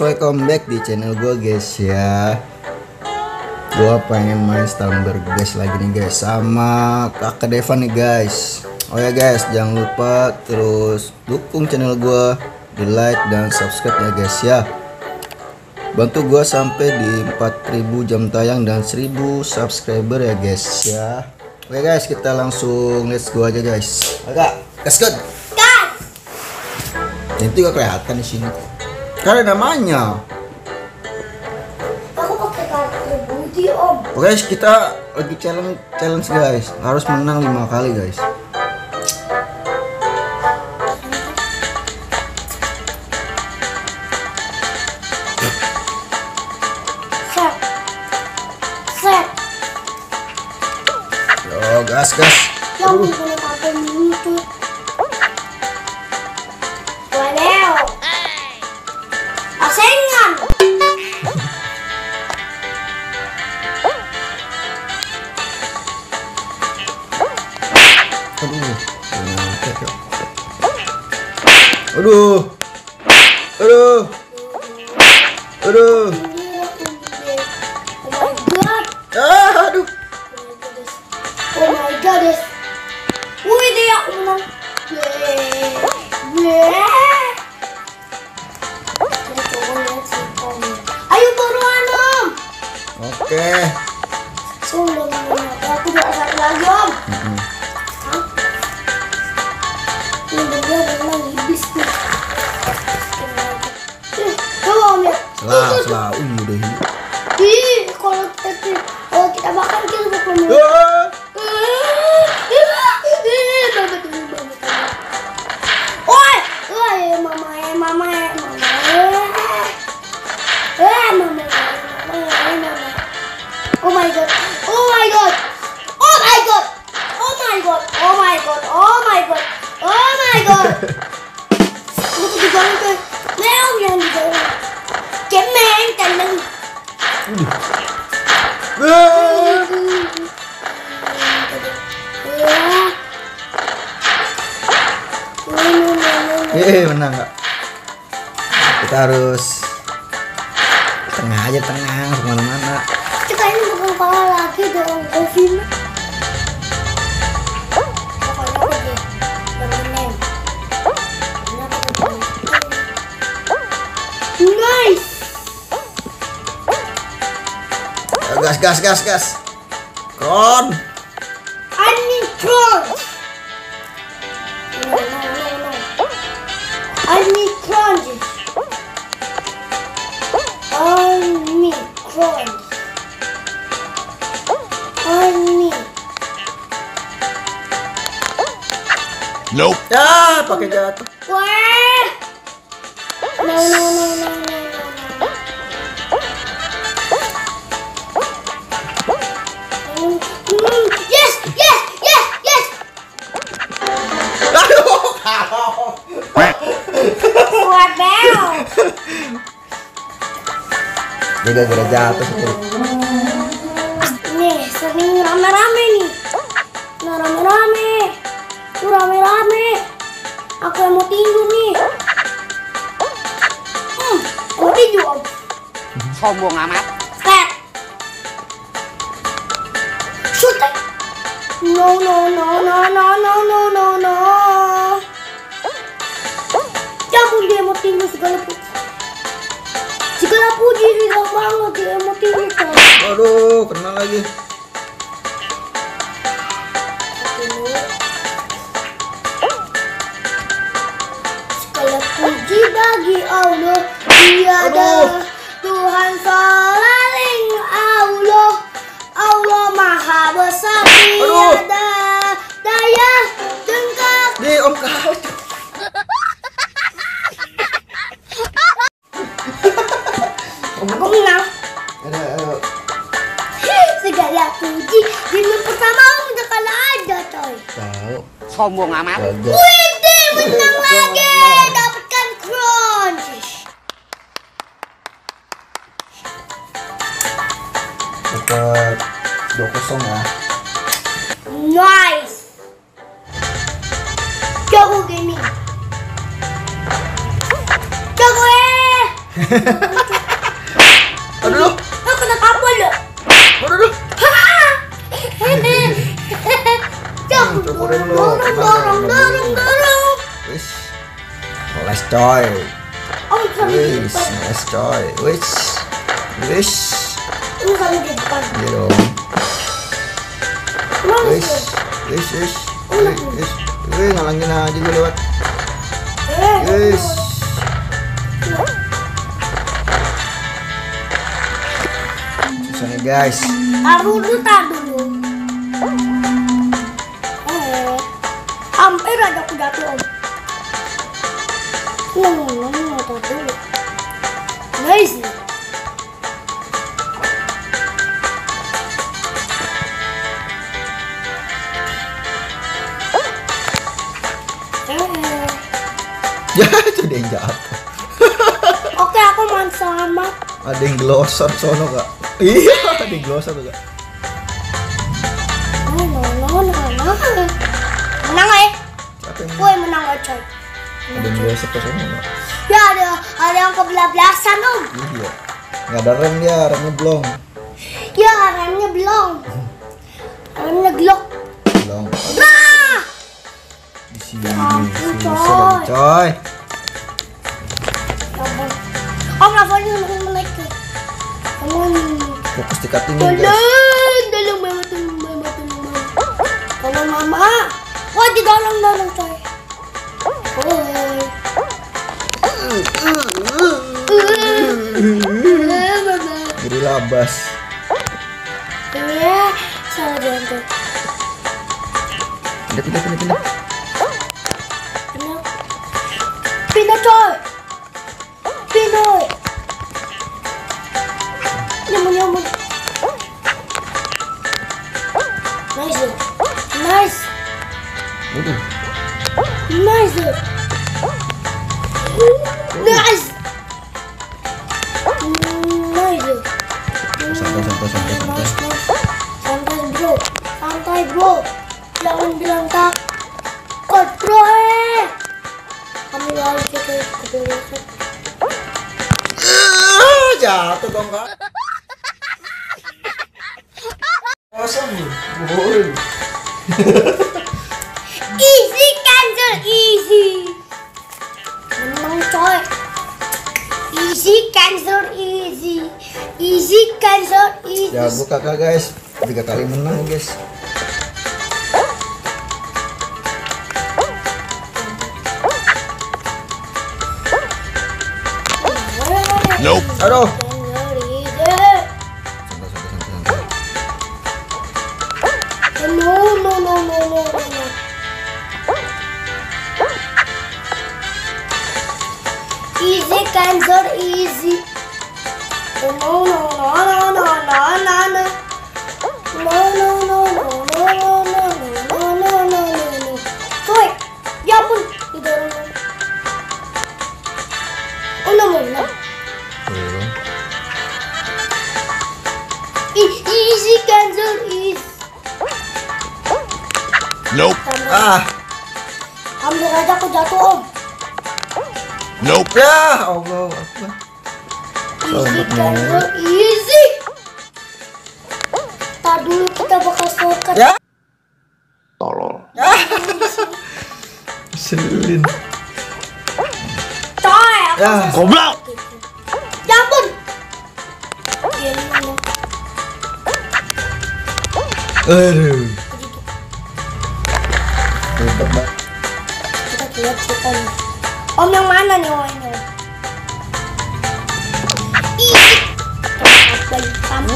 welcome back di channel gue guys ya. Gue pengen main Stumber guys lagi nih guys Sama kakak Deva nih guys. Oh ya guys, jangan lupa terus dukung channel gue Di like dan subscribe ya guys ya. Bantu gue sampai di 4000 jam tayang dan 1000 subscriber ya guys ya. Oke guys, kita langsung let's go aja guys. Oke, let's go. Ini juga kelihatan di sini karena namanya. Aku pakai kartu budi om. Oke guys, kita lagi challenge challenge guys. Harus menang lima kali guys. Set. Set. Yo gas gas. Yang Aduh. punya kartu itu. Aduh. Aduh. Aduh. Oh my god. Ah, aduh. Oh my god. Wih dia menang. Ayo buruan om. Oke. Sudah menang. Aku udah lagi om. fly, fly. Ooh, the heat. ke mana-mana kita ini bukan kepala lagi dong Kofi Gas gas gas gas. Kron. Ani need. Need crunch. I need. Nope. Ya, pakai jatuh. Wah! No, no, no, no, no, no, Dia gara-gara jatuh sih. Nih, sering rame-rame nih. Nah, rame-rame. Tuh rame-rame. Aku yang mau tinju nih. Hmm, mau tinju om. Sombong amat. Set. Shoot. eh. No, no, no, no, no, no, no, no, no. Jangan dia mau tinju segala Segala puji dia banget dia mau tinju kan. Aduh, kena lagi. Segala puji bagi Allah Tiada Aduh. Tuhan selaling Allah Allah maha besar Aduh. Tiada daya jengkak Di om kau. Aku menang Ada, ayo. Segala puji. Game pertama udah kalah ada coy. Tahu. Sombong amat. Widih menang lagi. Dapatkan crunch. Dapat 2-0 ya. Nice. Jago gaming. Jago eh kurang lu dorong dorong dorong dorong. Wis les coy. Oh, iya, iya, iya. Wis les coy. Wis wis. Iya dong. Wis wis oh, wis. Wis ngalangin aja gue lewat. Eh, wis. Susahnya guys. Taruh dulu, taruh. Ada yang glosor sono kak. Iya, ada yang glosor tuh kak. Oh. Menang ya? Gue menang gak coy? ada yang glosor ke sono kak? Ya ada ada yang kebelablasan om. Iya. Nggak ada rem dia, remnya belum. Ya remnya belum. Remnya glock. Belum. Nah, Di sini, coy. coy. ya. Om levelnya Fokus di cutting guys. Dalam, tolong mama, Kalau mama, wah di dalam dalam coy. Jadi labas. Eh, salah jantung. tuh. Pindah, pindah, pindah, pindah. Pindah, pindah coy. Waduh. Nice. Nice. Nice. Santai, santai, santai, santai. Nice, nice. Santai bro. Santai bro. Jangan bilang takut bro eh. Kami lagi kita kebebasan. Jatuh dong kak. Kosong nih. coy. Easy cancel easy. Easy cancel easy. Jago kakak guys. Tiga kali menang guys. Nope. Aduh. Nope. Ah, Hampir aja aku jatuh om. Nope. ya Allah so untuk easy tak dulu kita bakal sokat ya? Tolol. Selin. Coy ah goblok. ya ampun. Iya, Aduh. Om yang mana nih Om?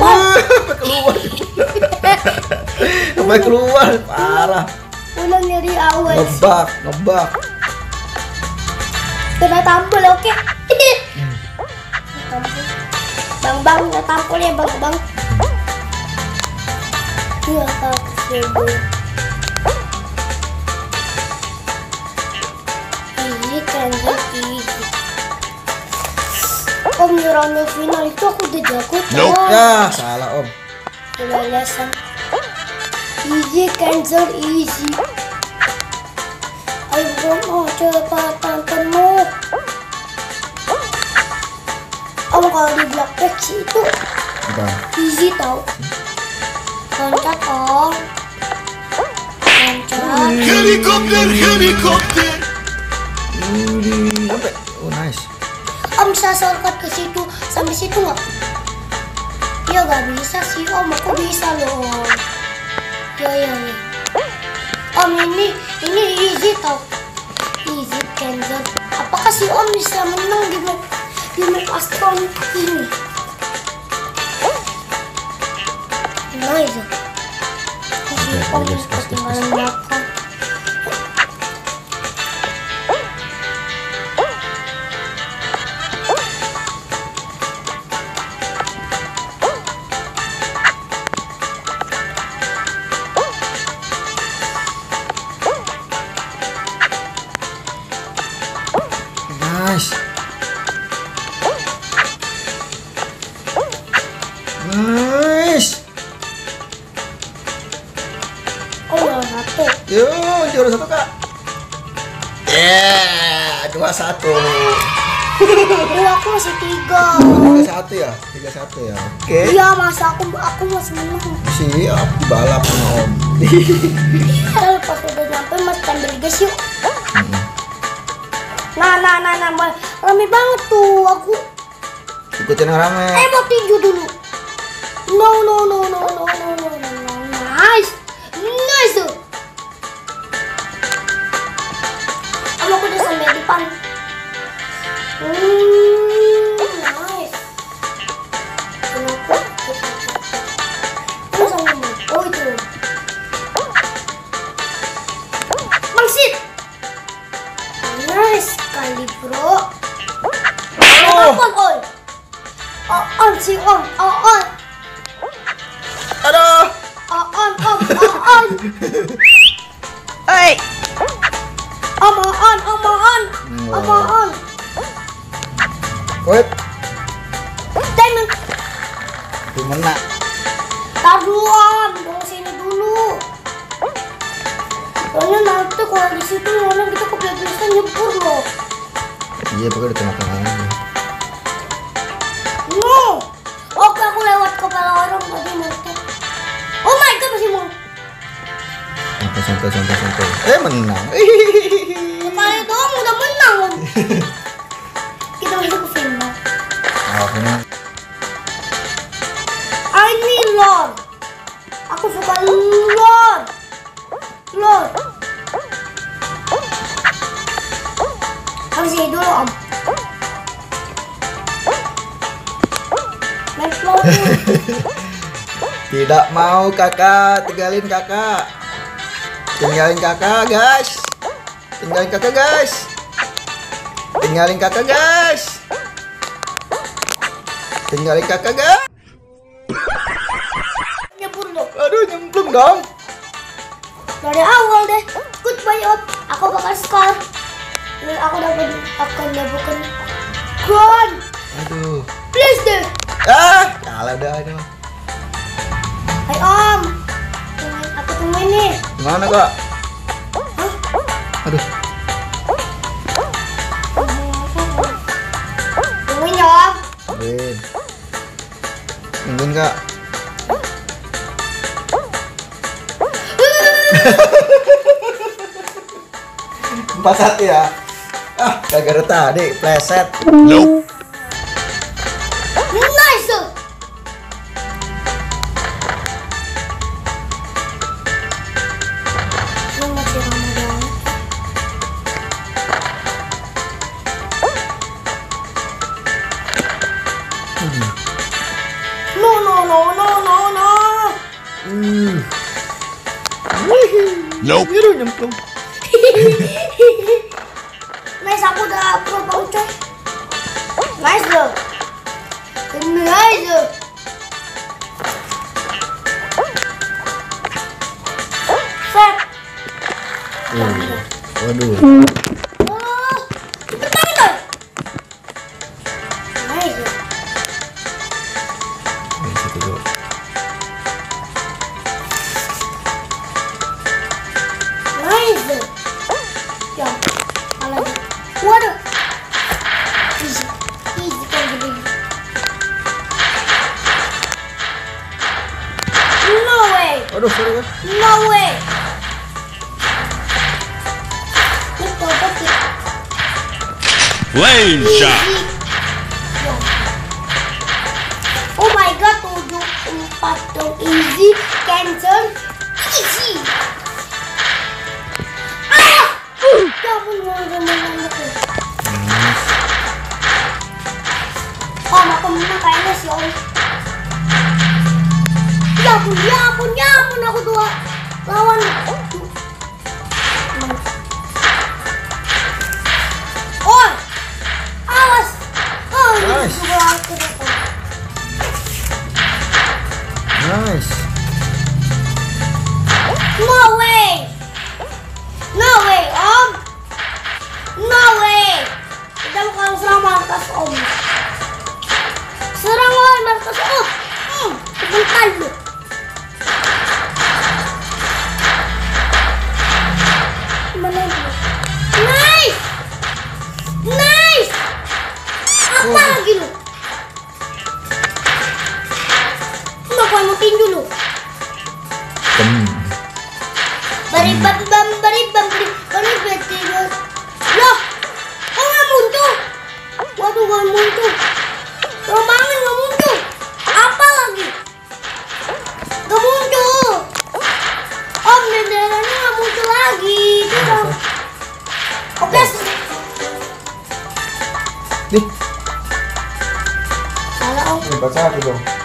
Wah, sampai keluar. Sampai keluar, parah. Ulang dari awal. Ngebak, ngebak. Kena tampol, oke? Bang, bang, kena tampol ya, bang, bang. Iya, kak, sebe. Easy kan, easy. Om nyerangnya final itu aku udah jago Nope. coy. Ya, salah om. Kelelasan. Easy cancel easy. Ayo bro, oh cepat tantemu. Om kalau di Blackback sih itu Apa? easy tau. Loncat om. Loncat. Helikopter, helikopter. Sampai. Bisa shortcut ke situ sampai situ nggak? Ya nggak bisa sih om, aku bisa loh om. Ya ya ya. Om ini ini easy tau. Easy cancel. Apakah si om bisa menang di map di map Astron ini? Nice. Si Oke, om gas. belakang. juara satu kak yeah dua satu Iya aku masih tiga. Tiga satu ya, tiga satu ya. Oke. Okay. Iya mas aku aku masih menang. Si aku balap sama om. Kita lepas udah nyampe mas tender guys yuk. Nah nah nah nah rame banget tuh aku. Ikutin yang rame. Eh mau tinju dulu. No no no no no no no no. Nice. depan. Uh. Gimana? Tar dulu om. Tunggu sini dulu. Soalnya nanti kalau di situ orang kita kebelakangan nyebur loh. Iya, pokoknya di tengah-tengah aja. No. Oke aku lewat kepala orang tadi nanti. Oh my god masih mau. Santai, santai, santai, santai. Eh, menang. Kepala doang udah menang om. Kita masuk ke final. Oh, ini Lor. Aku suka lor. Lor. Habis ini dulu om. Main dulu. tidak mau kakak, tinggalin kakak. Tinggalin kakak, guys. Tinggalin kakak, guys. Tinggalin kakak, guys. Tinggalin kakak, guys. Dapat akan dapatkan Gon. Aduh. Please deh. Ah, kalah dah aduh. Hai om. Tungguin- Aku tungguin nih. Gimana, Kak? Aduh. Tungguin ya om. Win. Tungguin, Kak. Empat satu ya. ah kagak retah adik pleset nope nice No no no no no no. Mm. Nope. Waduh. Leisha. Oh my god, tujuh empat dong easy cancel easy. Ah, ya kayaknya sih. Ya ampun, ya ampun, ya aku dua lawan. Nice. No way! No way, Om! No way! Kita bukan serang markas Om. Serang lawan markas Om. Enggak kau mau tinju lu. Tem. Bari bam bam bari bam bari bari beti Loh, kok nggak muncul? Waduh nggak muncul. Rombongan nggak muncul. Apa lagi? Nggak muncul. Om benderanya nggak muncul lagi. Itu dong. Oke. Nih, Salah om. baca aku dong.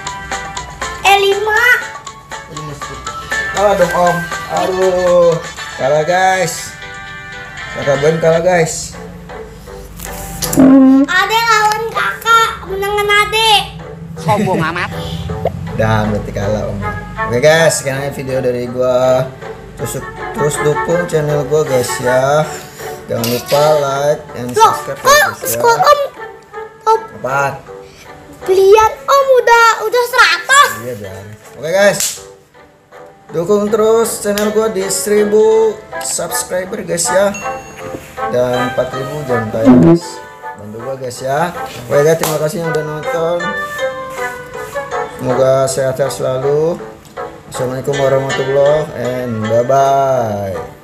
Kalah dong om. Aduh, kalah guys. Kakak Ben kalah guys. Ade lawan kakak menangan ade. sombong amat Dan berarti kalah om. Oke guys, sekian aja video dari gua. Terus terus dukung channel gua guys ya. Jangan lupa like and Loh, subscribe ya, kok guys ya. skor om? Om, Apaan? belian om udah udah 100. Iya biar. Oke guys. Dukung terus channel gua di 1000 subscriber guys ya. Dan 4000 jangan tayang guys. Bantu gua guys ya. Oke guys, terima kasih yang udah nonton. Semoga sehat-sehat selalu. Assalamualaikum warahmatullahi and bye bye.